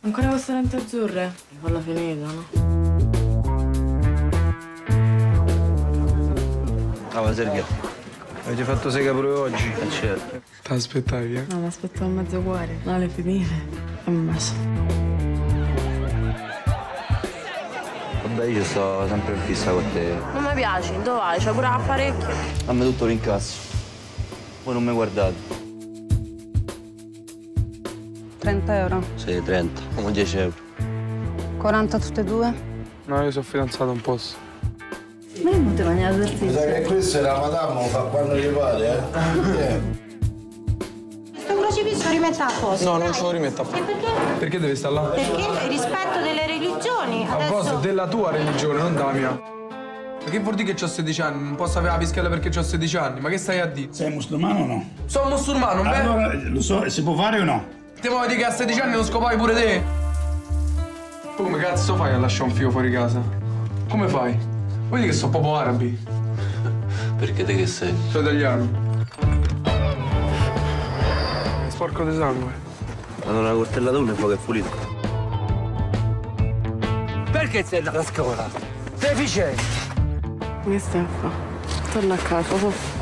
Ancora queste lenti azzurre? Falla finita, no? Ah, ma Sergio. Avete fatto sega pure oggi? Eh, certo. Ti aspettavi, eh? No, mi aspettavo mezzo cuore. No, le finite. E un bacio. Vabbè, io sto sempre in fissa con te. Non mi piaci, dove vai? C'è pure apparecchio. Dammi tutto l'incasso. Voi non mi guardate. 30 euro. Sì, 30. Come 10 euro. 40 tutte e due? No, io sono fidanzato, non posso. Ma io non ti mangiare del Mi sa che questo è la madama, fa quando gli pare, eh? Eh. Un crocifisso rimetta a posto. No, non ce lo rimetto a E fare. perché? Perché devi stare là? Perché rispetto delle religioni. A Adesso della tua religione, non della mia. Ma che vuol dire che ho 16 anni? Non posso avere la pischella perché ho 16 anni? Ma che stai a dire? Sei musulmano o no? Sono musulmano, beh? Allora, lo so, si può fare o no? Ti vuoi dire che a 16 anni non scopavi pure te? Tu come cazzo fai a lasciare un figlio fuori casa? Come fai? Vuoi dire che sono proprio arabi? Perché te che sei? Sono italiano. È sporco di sangue. Hanno una coltellata e poi che è pulito. Perché sei andato a scuola? Deficiente. Che stai a fare? Torna a casa, so.